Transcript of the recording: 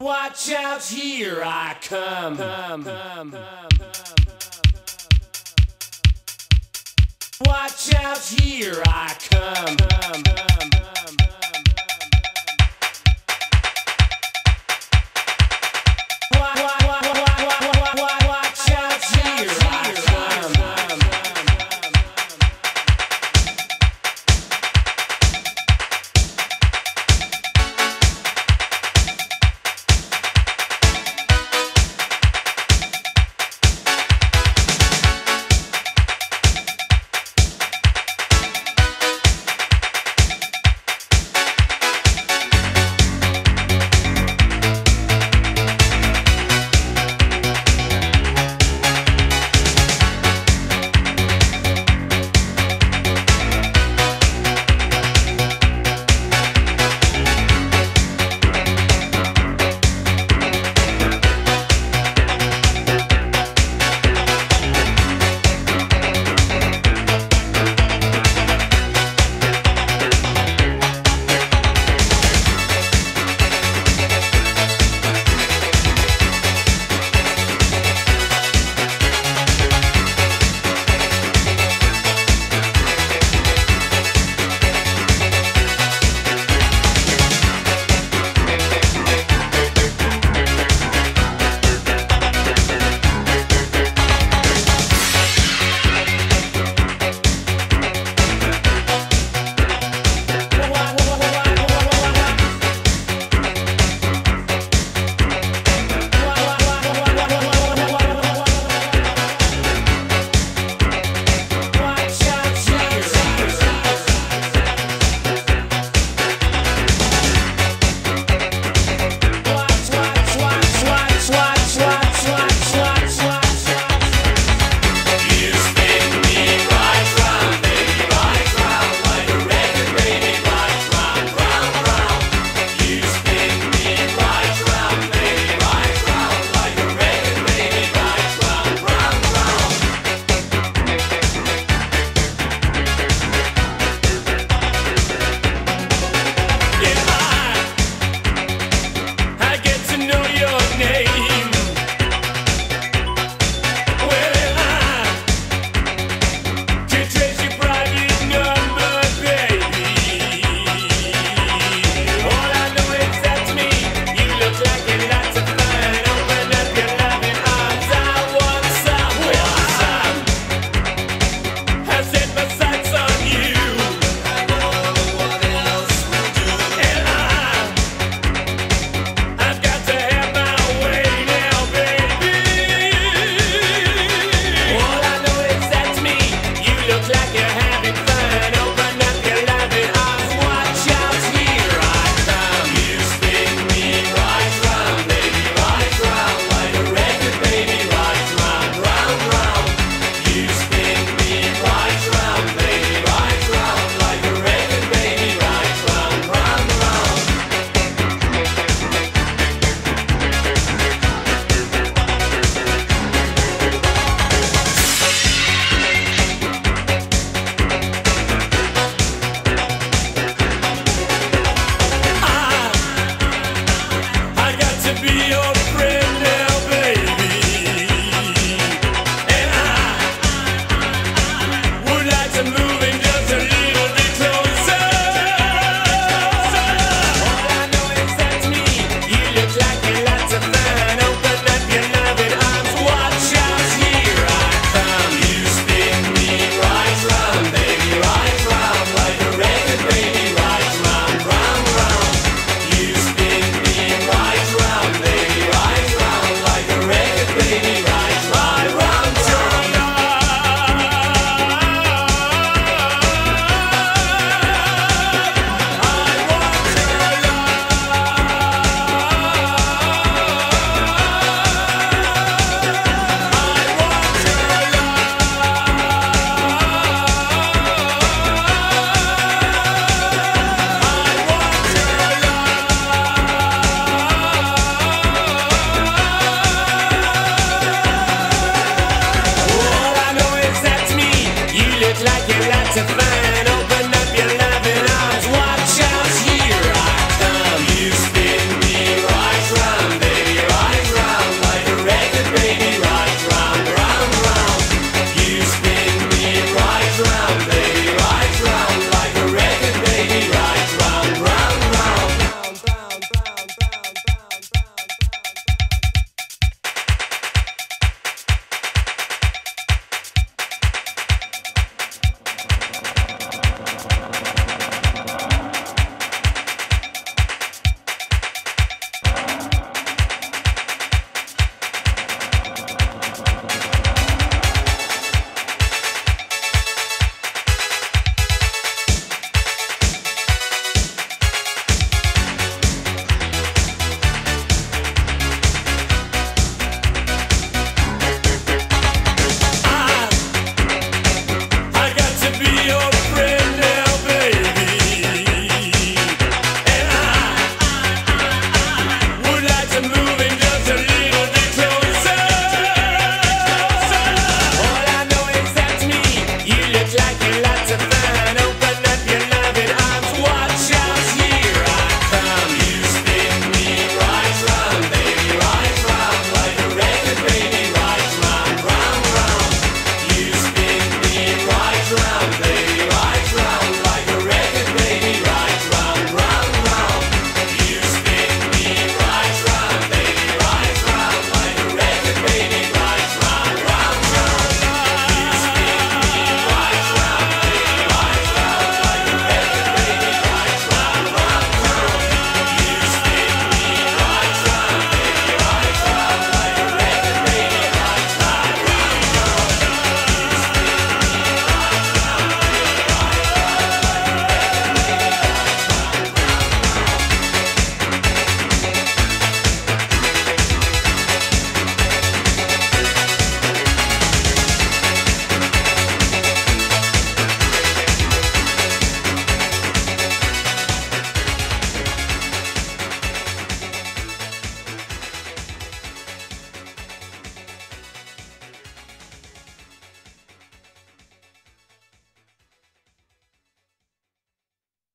Watch out, here I come. come, come, Watch out, here I come. like you like to find